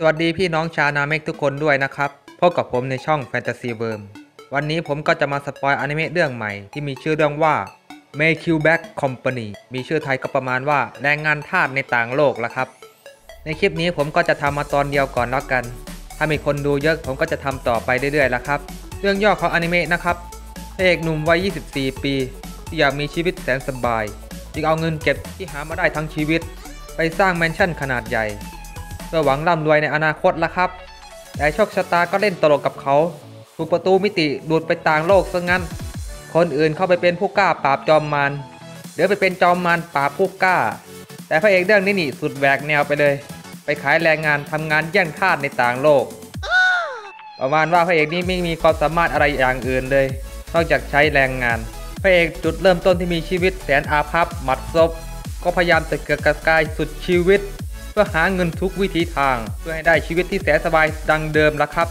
สวัสดีพี่น้องชาวนาเม็กทุกคนด้วยนะครับ พบกับผมในช่อง Fantasy Worm วันนี้ผมก็จะมาสปอยอนิเมะเรื่องใหม่ ที่มีชื่อเรื่องว่า m a y q Back Company มีชื่อไทยก็ประมาณว่าแรงงานทาสในต่างโลกละครับ ในคลิปนี้ผมก็จะทำมาตอนเดียวก่อนแล้วกัน ถ้ามีคนดูเยอะผมก็จะทำต่อไปเรื่อยๆละครับ เรื่องย่อของอนิเมะนะครับพระเอกหนุ่มวัย 24 ปี ที่อยากมีชีวิตแสนสบาย จึงเอาเงินเก็บที่หามาได้ทั้งชีวิต ไปสร้างแมนชั่นขนาดใหญ่ เพื่อหวังร่ำรวยในอนาคตละครับ แต่โชคชะตาก็เล่นตลกกับเขาถูกประตูมิติดูดไปต่างโลกซะงั้น คนอื่นเข้าไปเป็นผู้กล้าปราบจอมมารเดี๋ยวไปเป็นจอมมารปราบผู้กล้า แต่พระเอกเรื่องนี้นี่สุดแหวกแนวไปเลย ไปขายแรงงานทำงานแย่งทาสในต่างโลก ประมาณว่าพระเอกนี่ไม่มีความสามารถอะไรอย่างอื่นเลย นอกจากใช้แรงงาน พระเอกจุดเริ่มต้นที่มีชีวิตแสนอาภัพหมัดซบก็พยายามตะเกียกตะกายสุดชีวิต พื่อหาเงินทุกวิธีทาง เพื่อให้ได้ชีวิตที่แสนสบายดังเดิมละครับ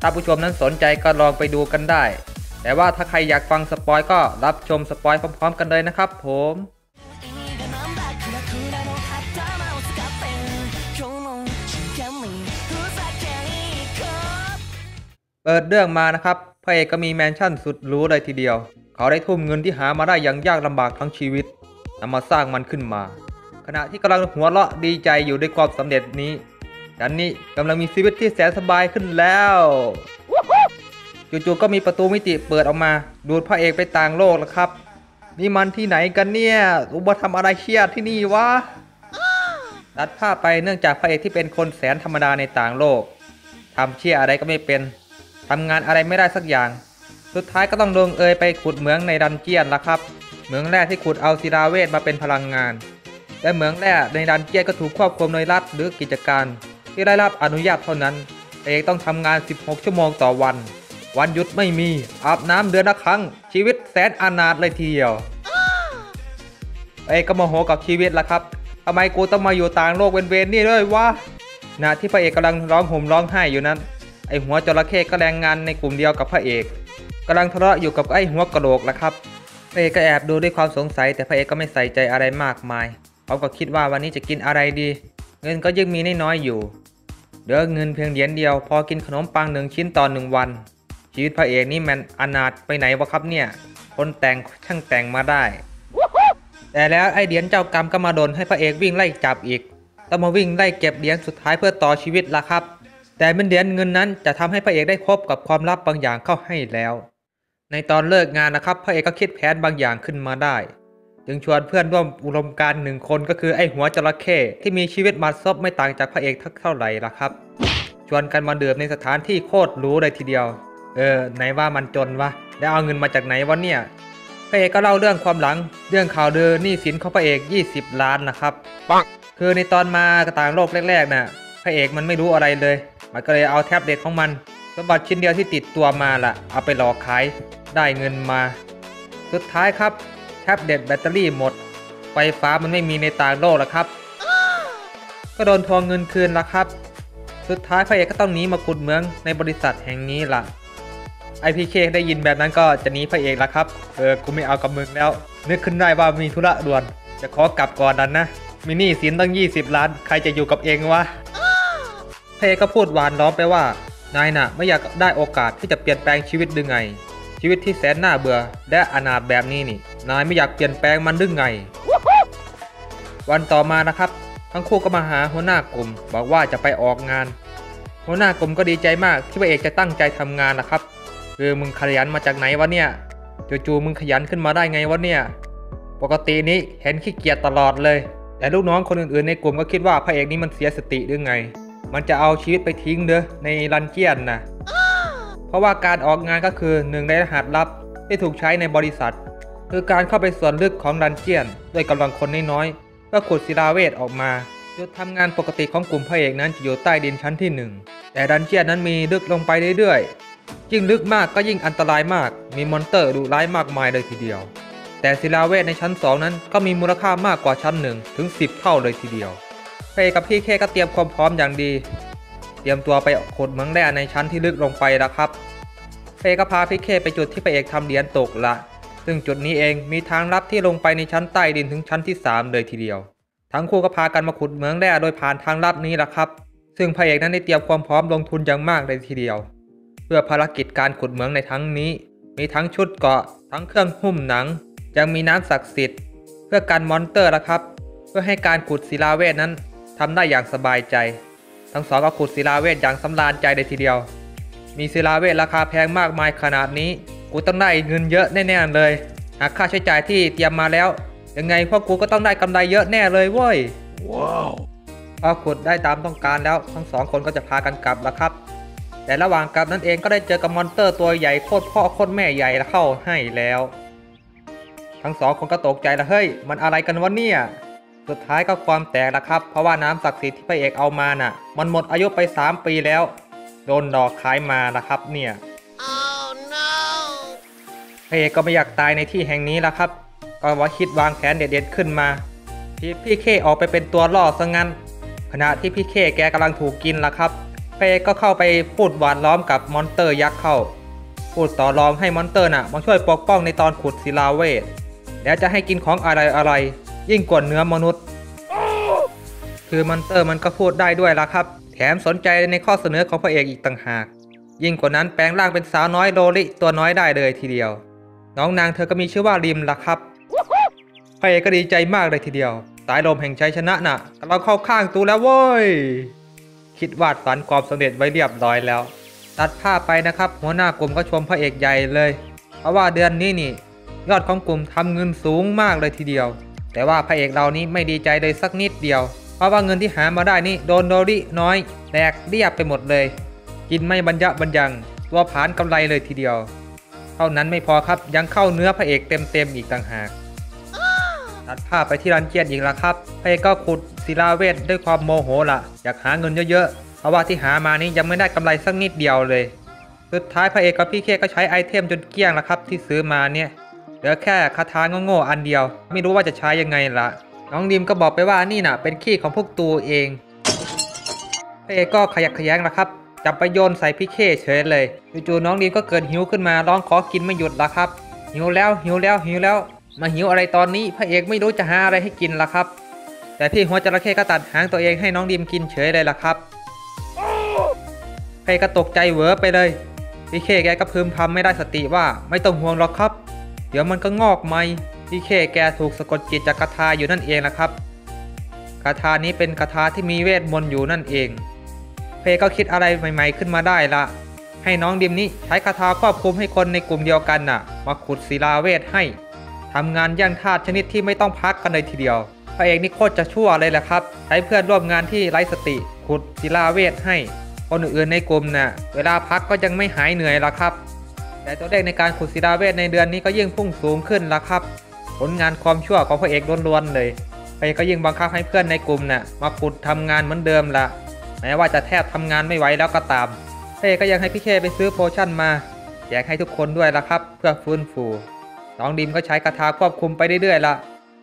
ถ้าผู้ชมนั้นสนใจก็ลองไปดูกันได้ แต่ว่าถ้าใครอยากฟังสปอยก็รับชมสปอยพร้อมๆ กันเลยนะครับผมเปิดเรื่องมานะครับ พระเอกก็มีแมนชั่นสุดหรูเลยทีเดียว เขาได้ทุ่มเงินที่หามาได้อย่างยากลำบากทั้งชีวิตนำมาสร้างมันขึ้นมา ขณะที่กำลังหัวเราะดีใจอยู่ด้วยความสำเร็จนี้ดันนี่กำลังมีชีวิตที่แสนสบายขึ้นแล้วจู่ๆก็มีประตูมิติเปิดออกมา ดูดพระเอกไปต่างโลกแล้วครับ นี่มันที่ไหนกันเนี่ยอุบัติทำอะไรเครียดที่นี่วะตัดภาพไปเนื่องจากพระเอกที่เป็นคนแสนธรรมดาในต่างโลกทำเชี่ยอะไรก็ไม่เป็นทำงานอะไรไม่ได้สักอย่าง สุดท้ายก็ต้องลงเอยไปขุดเหมืองในดันเจียนละครับ เหมืองแร่ที่ขุดเอาศิลาเวทมาเป็นพลังงาน และเหมืองแร่ในดันเจียนก็ถูกควบคุมโดยรัฐหรือกิจการ ที่ได้รับอนุญาตเท่านั้นเอกต้องทำงาน 16 ชั่วโมงต่อวัน วันหยุดไม่มี อาบน้ำเดือนละครั้ง ชีวิตแสนอนาถเลยทีเดียว เอกก็โมโหกับชีวิตละครับทำไมกูต้องมาอยู่ต่างโลกเวนเวนๆนี่ด้วยวะณะที่พระเอกกำลังร้องห่มร้องไห้อยู่นั้น ไอหัวจระเข้ก็แรงงานในกลุ่มเดียวกับพระเอกกำลังทะเลาะอยู่กับไอหัวกระโหลกละครับพระเอกก็แอบดูด้วยความสงสัยแต่พระเอกก็ไม่ใส่ใจอะไรมากมาย เขาก็คิดว่าวันนี้จะกินอะไรดี เงินก็ยังมีน้อยอยู่ เหลือเงินเพียงเหรียญเดียว พอกินขนมปังหนึ่งชิ้นต่อหนึ่งวัน ชีวิตพระเอกนี่มันอนาถไปไหนวะครับเนี่ย คนแต่งช่างแต่งมาได้ แต่แล้วไอเหรียญเจ้ากรรมก็มาโดนให้พระเอกวิ่งไล่จับอีกต้องมาวิ่งไล่เก็บเหรียญสุดท้ายเพื่อต่อชีวิตละครับ แต่เป็นเหรียญเงินนั้นจะทำให้พระเอกได้พบกับความลับบางอย่างเข้าให้แล้ว ในตอนเลิกงานนะครับพระเอกก็คิดแผนบางอย่างขึ้นมาได้ จึงชวนเพื่อนร่วมอุดมการณ์หนึ่งคนก็คือไอหัวจระเข้ที่มีชีวิตมาซบไม่ต่างจากพระเอกทักเท่าไหร่ละครับ ชวนกันมาดื่มในสถานที่โคตรหรู้เลยทีเดียว เออ ไหนว่ามันจนวะแล้วเอาเงินมาจากไหนวะเนี่ยพระเอกก็เล่าเรื่องความหลัง เรื่องข่าวเดือหนี้สินของพระเอก 20 ล้านนะครับปังคือในตอนมากระต่างโลกแรกๆน่ะพระเอกมันไม่รู้อะไรเลย มันก็เลยเอาแท็บเล็ตของมันสมบัติชิ้นเดียวที่ติดตัวมาล่ะ เอาไปหลอกขายได้เงินมา สุดท้ายครับแท็ บเล็ตแบตเตอรี่หมด ไฟฟ้ามันไม่มีในต่างโลกแล้วครับ ก็โดนทวงเงินคืนละครับ สุดท้ายพระเอกก็ต้องหนีมาขุดเหมืองในบริษัทแห่งนี้ล่ะไอพีเคได้ยินแบบนั้นก็จะหนีพระเอกละครับ เออ กูไม่เอากับมึงแล้ว นึกขึ้นได้ว่ามีธุระด่วน จะขอกลับก่อนนั้นนะ มินี่สินตั้ง 20 ล้าน ใครจะอยู่กับเองวะพระเอกก็พูดหวานล้อมไปว่า นายน่ะ ไม่อยากได้โอกาสที่จะเปลี่ยนแปลงชีวิตหรือไง ชีวิตที่แสนน่าเบื่อและอนาถแบบนี้นี่ นายไม่อยากเปลี่ยนแปลงมันหรือไง วันต่อมานะครับ ทั้งคู่ก็มาหาหัวหน้ากลุ่ม บอกว่าจะไปออกงาน หัวหน้ากลุ่มก็ดีใจมากที่พระเอกจะตั้งใจทำงานนะครับคือมึงขยันมาจากไหนวะเนี่ยจู่ๆมึงขยันขึ้นมาได้ไงวะเนี่ย ปกตินี้เห็นขี้เกียจตลอดเลย แต่ลูกน้องคนอื่นๆในกลุ่มก็คิดว่าพระเอกนี้มันเสียสติหรือไง มันจะเอาชีวิตไปทิ้งเด้อในรันเจียนนะ เพราะว่าการออกงานก็คือหนึ่งในรหัสลับที่ถูกใช้ในบริษัท คือการเข้าไปส่วนลึกของดันเจียนด้วยกำลังคนน้อยๆเพื่อขุดศิลาเวทออกมาจุดทำงานปกติของกลุ่มพระเอกนั้นจะอยู่ใต้ดินชั้นที่หนึ่งแต่ดันเจียนนั้นมีลึกลงไปเรื่อยๆ ยิ่งลึกมากก็ยิ่งอันตรายมาก มีมอนสเตอร์ดุร้ายมากมายเลยทีเดียว แต่ศิลาเวทในชั้น 2 นั้นก็มีมูลค่ามากกว่าชั้น 1 ถึง 10 เท่าเลยทีเดียวเฟยกับพี่เคก็เตรียมความพร้อมอย่างดี เตรียมตัวไปขุดเหมืองแร่ในชั้นที่ลึกลงไปแล้วครับ เฟก็พาพี่เคไปจุดที่พระเอกทำเหรียญตกละ ซึ่งจุดนี้เองมีทางลับที่ลงไปในชั้นใต้ดินถึงชั้นที่ 3 เลยทีเดียว ทั้งคู่ก็พากันมาขุดเหมืองแร่โดยผ่านทางลับนี้ละครับ ซึ่งพระเอกนั้นได้เตรียมความพร้อมลงทุนอย่างมากเลยทีเดียว เพื่อภารกิจการขุดเหมืองในทั้งนี้ มีทั้งชุดเกราะ ทั้งเครื่องหุ้มหนัง ยังมีน้ำศักดิ์สิทธิ์ เพื่อการมอนเตอร์ละครับ เพื่อให้การขุดศิลาเวทนั้นทำได้อย่างสบายใจ ทั้งสองก็ขุดศิลาเวทอย่างสำราญใจเลยทีเดียว มีศิลาเวทราคาแพงมากมายขนาดนี้ กูต้องได้เงินเยอะแน่ๆเลยหากค่าใช้จ่ายที่เตรียมมาแล้ว ยังไงพวกกูก็ต้องได้กำไรเยอะแน่เลยเว้ยพอขุดได้ตามต้องการแล้วทั้งสองคนก็จะพากันกลับแล้วครับ แต่ระหว่างกลับนั้นเองก็ได้เจอกับมอนเตอร์ตัวใหญ่โคตรพ่อโคตรแม่ใหญ่เข้าให้แล้ว ทั้งสองคนก็ตกใจละเฮ้ย มันอะไรกันวะเนี่ย สุดท้ายก็ความแตกละครับ เพราะว่าน้ำศักดิ์สิทธิ์ที่พระเอกเอามาน่ะ มันหมดอายุไป 3 ปีแล้ว โดนหลอกขายมานะครับเนี่ยพระเอกก็ไม่อยากตายในที่แห่งนี้ละครับ ก็ว่าคิดวางแผนเด็ดๆขึ้นมาที่พี่เคออกไปเป็นตัวล่อซะงั้น ขณะที่พี่เคแกกำลังถูกกินละครับพระเอกก็เข้าไปพูดหว่านล้อมกับมอนสเตอร์ยักษ์เข้า พูดต่อรองให้มอนสเตอร์น่ะมาช่วยปกป้องในตอนขุดศิลาเวทแล้วจะให้กินของอะไรอะไรๆ ยิ่งกว่าเนื้อมนุษย์ คือมอนสเตอร์มันก็พูดได้ด้วยล่ะครับ แถมสนใจในข้อเสนอของพระเอกอีกต่างหาก ยิ่งกว่านั้นแปลงร่างเป็นสาวน้อยโลลิตัวน้อยได้เลยทีเดียว น้องนางเธอก็มีชื่อว่าริมล่ะครับพระเอกก็ดีใจมากเลยทีเดียว สายลมแห่งชัยชนะน่ะกำลังเข้าข้างตูแล้วเว้ย คิดวาดฝันความสำเร็จไว้เรียบร้อยแล้ว ตัดภาพไปนะครับ หัวหน้ากลุ่มก็ชมพระเอกใหญ่เลย เพราะว่าเดือนนี้นี่ ยอดของกลุ่มทำเงินสูงมากเลยทีเดียว แต่ว่าพระเอกเรานี้ไม่ดีใจเลยสักนิดเดียว เพราะว่าเงินที่หามาได้นี่โดนโดริน้อยแดกเรียบไปหมดเลย กินไม่บรรยะบรรยังตัวผานกำไรเลยทีเดียว เท่านั้นไม่พอครับยังเข้าเนื้อพระเอกเต็มๆอีกต่างหากตัดภาพไปที่รันเจียนอีกแล้วครับพระเอกก็ขุดศิลาเวทด้วยความโมโหละอยากหาเงินเยอะๆเพราะว่าที่หามานี้ยังไม่ได้กำไรสักนิดเดียวเลย สุดท้ายพระเอกกับพี่เคก็ใช้ไอเทมจนเกลี้ยงแล้วครับที่ซื้อมาเนี่ย เหลือแค่คาถาโง่ๆอันเดียว ไม่รู้ว่าจะใช้ยังไงละน้องดิมก็บอกไปว่านี่น่ะ เป็นขี้ของพวกตูเองพระเอกก็ขยักขยงละครับจับไปโยนใส่พี่เคเฉยเลยจู่ๆน้องดิมก็เกิดหิวขึ้นมาร้องขอกินไม่หยุดละครับ หิวแล้วหิวแล้วหิวแล้ว มาหิวอะไรตอนนี้พระเอกไม่รู้จะหาอะไรให้กินละครับ แต่พี่หัวจระเข้ก็ตัดหางตัวเองให้น้องดิมกินเฉยเลยละครับใครก็ตกใจเวอไปเลยพี่เคแกก็พึมพำไม่ได้สติว่าไม่ต้องห่วงหรอกครับ เดี๋ยวมันก็งอกไหม่พี่เคแกถูกสะกดจิตจากคาถาอยู่นั่นเองละครับคาถานี้เป็นคาถาที่มีเวทมนต์อยู่นั่นเอง เพก็คิดอะไรใหม่ ๆ ขึ้นมาได้ละให้น้องดิมนี้ใช้คาถาครอบคลุมให้คนในกลุ่มเดียวกันน่ะ มาขุดศิลาเวทให้ทำงานย่างธาตุชนิดที่ไม่ต้องพักกันเลยทีเดียวพระเอกนี่โคตรจะชั่วเลยแหละครับ ใช้เพื่อนร่วมงานที่ไร้สติ ขุดศิลาเวทให้ คนอื่นในกลุ่มน่ะ เวลาพักก็ยังไม่หายเหนื่อยละครับ แต่ตัวเลขในการขุดศิลาเวทในเดือนนี้ก็ยิ่งพุ่งสูงขึ้นละครับ ผลงานความชั่วของพระเอกล้วนๆเลยพระเอกก็ยิ่งบังคับให้เพื่อนในกลุ่มน่ะมาขุดทำงานเหมือนเดิมละแม้ว่าจะแทบทำงานไม่ไหวแล้วก็ตามพระเอกก็ยังให้พี่เคไปซื้อโพชั่นมาแจกให้ทุกคนด้วยละครับ เพื่อฟื้นฟูน้องดิมก็ใช้คาถาควบคุมไปเรื่อยๆละ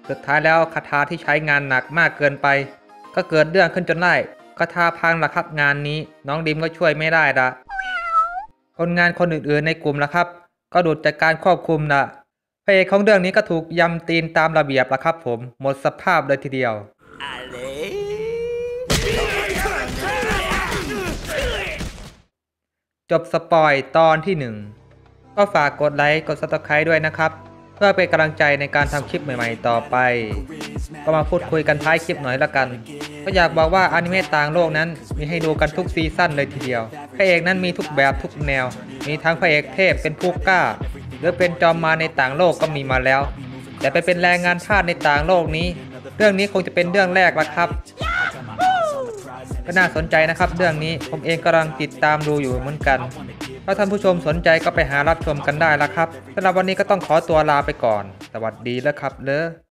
สุดท้ายแล้วคาถาที่ใช้งานหนักมากเกินไป ก็เกิดเรื่องขึ้นจนได้คาถาพังละครับงานนี้ น้องดิมก็ช่วยไม่ได้ละ คนงานคนอื่นๆในกลุ่มละครับ ก็ดูดจากการควบคุมละพระเอกของเรื่องนี้ก็ถูกยำตีนตามระเบียบละครับผมหมดสภาพเลยทีเดียวจบสปอยตอนที่ 1 ก็ฝากกดไลค์กด subscribe ด้วยนะครับ เพื่อเป็นกำลังใจในการทำคลิปใหม่ๆต่อไป ก็มาพูดคุยกันท้ายคลิปหน่อยละกัน ก็อยากบอกว่าอนิเมะต่างโลกนั้นมีให้ดูกันทุกซีซั่นเลยทีเดียว พระเอกนั้นมีทุกแบบทุกแนว มีทั้งพระเอกเทพเป็นผู้กล้า หรือเป็นจอมมาในต่างโลกก็มีมาแล้ว แต่ไปเป็นแรงงานทาสในต่างโลกนี้ เรื่องนี้คงจะเป็นเรื่องแรกละครับ ก็น่าสนใจนะครับ เรื่องนี้ผมเองกำลังติดตามดูอยู่เหมือนกัน ถ้าท่านผู้ชมสนใจก็ไปหารับชมกันได้ละครับสำหรับวันนี้ก็ต้องขอตัวลาไปก่อน สวัสดีแล้วครับเลอ